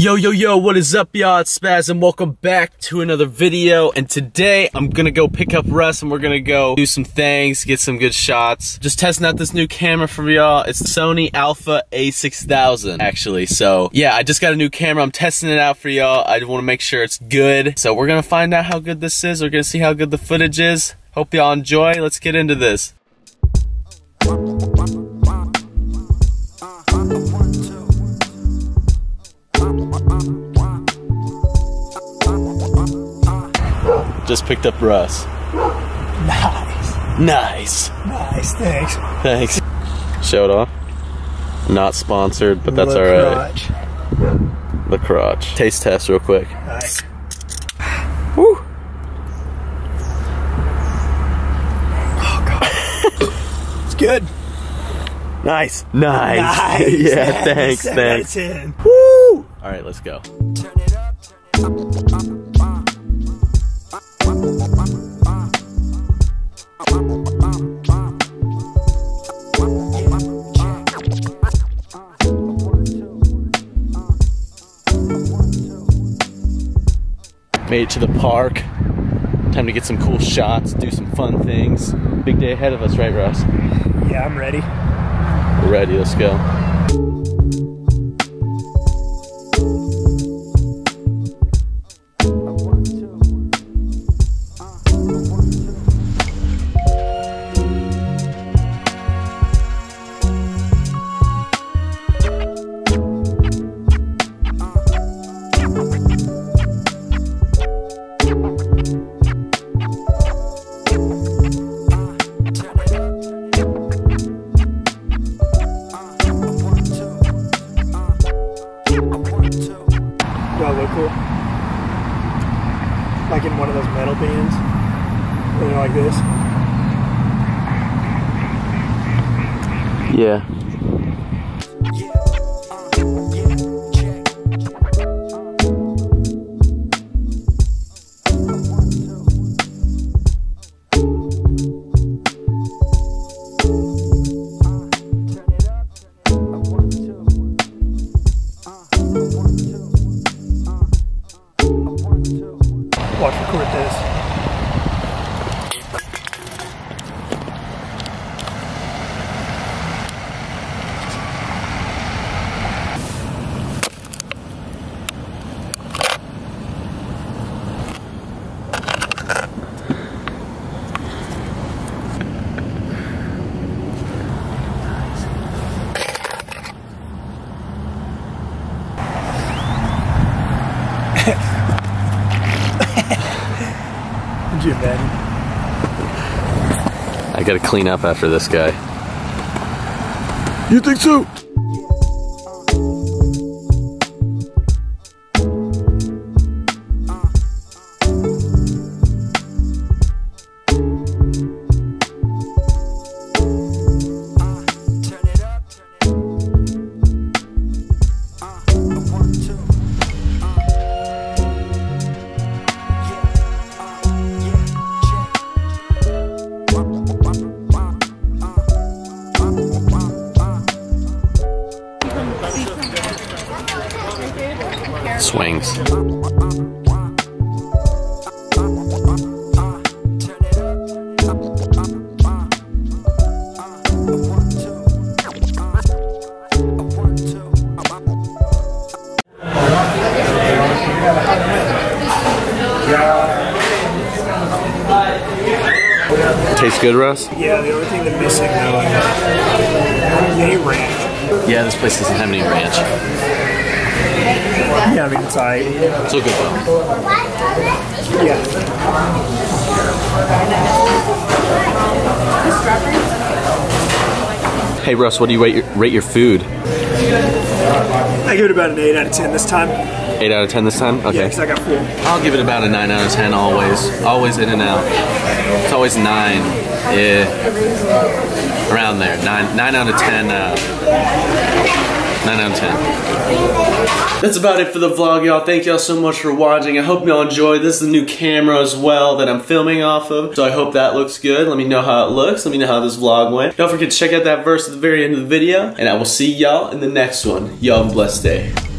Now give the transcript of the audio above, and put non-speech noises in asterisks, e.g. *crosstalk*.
Yo, yo, yo, what is up, y'all? It's Spaz, and welcome back to another video. And today, I'm gonna go pick up Russ, and we're gonna go do some things, get some good shots. Just testing out this new camera for y'all. It's the Sony Alpha A6000, actually. So, yeah, I just got a new camera. I'm testing it out for y'all. I wanna make sure it's good. So, we're gonna find out how good this is. We're gonna see how good the footage is. Hope y'all enjoy. Let's get into this. Just picked up Russ. Nice. Nice. Nice. Thanks. Thanks. Show it off. Not sponsored, but that's Look, alright. crotch. The crotch. Taste test real quick. Nice. Woo! Oh god. it's good. Nice. Nice. Nice. *laughs* yeah, thanks, Seven thanks. out. Woo! Alright, let's go. Made it to the park. Time to get some cool shots, do some fun things. Big day ahead of us, right, Russ? Yeah, I'm ready. We're ready, let's go. Do I look cool? Like in one of those metal bands? Or like this? Yeah. Watch record this. You imagine? I gotta clean up after this guy. You think so? Swings. Tastes good, Russ? Yeah, the only thing that's missing though is any ranch. Yeah, this place doesn't have any ranch. Yeah, I mean it's alright. Still good though. Yeah. Hey Russ, what do you rate your, rate your food? I give it about an 8 out of 10 this time. 8 out of 10 this time? Yeah, Okay. because I got full. I'll give it about a 9 out of 10 always. Always in and out. It's always 9. Yeah. Around there. 9 9 out of 10 uh 9 out of 10. That's about it for the vlog, y'all. Thank y'all so much for watching. I hope y'all enjoyed. This is the new camera as well that I'm filming off of. So I hope that looks good. Let me know how it looks. Let me know how this vlog went. Don't forget to check out that verse at the very end of the video. And I will see y'all in the next one. Y'all a blessed day.